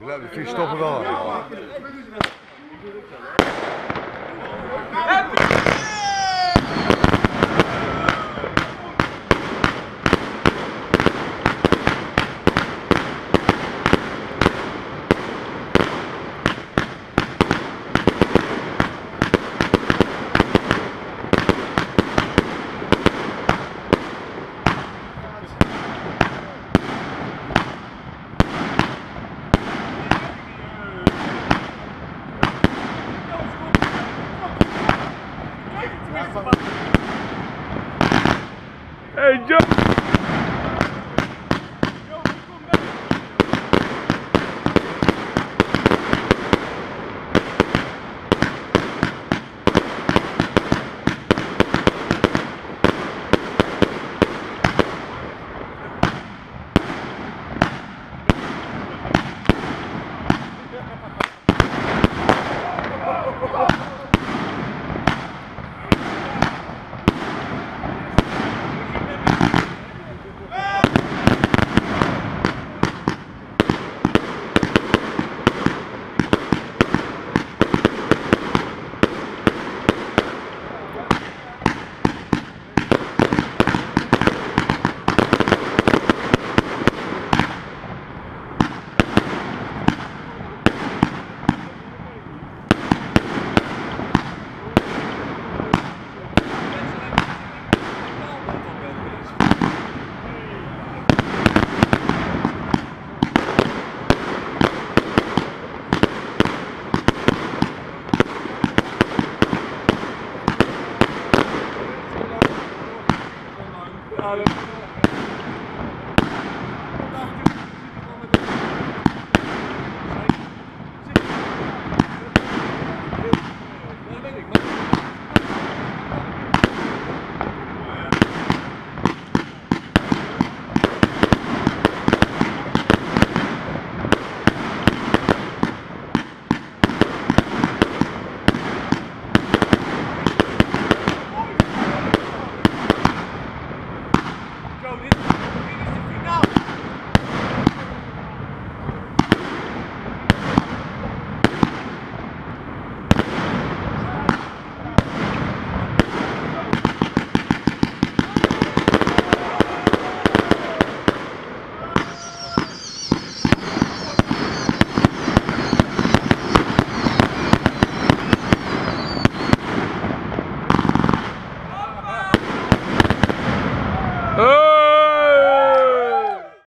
Ja, de vier stoppen wel. Hey, Joe! Thank you.